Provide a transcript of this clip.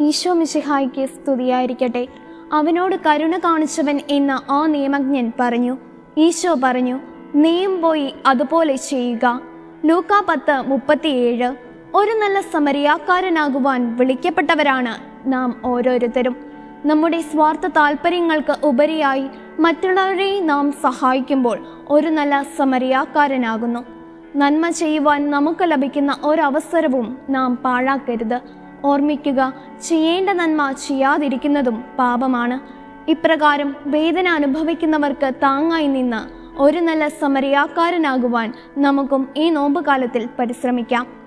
ഈശോ മിശിഹായ്ക്ക് സ്തുതിയായിരിക്കട്ടെ. അവനോട് കരുണ കാണിച്ചവൻ എന്ന ആ നിയമജ്ഞൻ പറഞ്ഞു ഈശോ പറഞ്ഞു നീയും പോയി അതുപോലെ ചെയ്യുക. ലൂക്ക പത്ത് മുപ്പത്തിയേഴ്. ഒരു നല്ല സമരിയാക്കാരനാകുവാൻ വിളിക്കപ്പെട്ടവരാണ് നാം ഓരോരുത്തരും. നമ്മുടെ സ്വാർത്ഥ താല്പര്യങ്ങൾക്ക് ഉപരിയായി മറ്റുള്ളവരെ നാം സഹായിക്കുമ്പോൾ ഒരു നല്ല സമരിയാക്കാരനാകുന്നു. നന്മ ചെയ്യുവാൻ നമുക്ക് ലഭിക്കുന്ന ഒരവസരവും നാം പാഴാക്കരുത്. ഓർമ്മിക്കുക ചെയ്യേണ്ട നന്മ ചെയ്യാതിരിക്കുന്നതും പാപമാണ്. ഇപ്രകാരം വേദന അനുഭവിക്കുന്നവർക്ക് താങ്ങായി നിന്ന് ഒരു നല്ല സമരയാക്കാരനാകുവാൻ നമുക്കും ഈ നോമ്പുകാലത്തിൽ പരിശ്രമിക്കാം.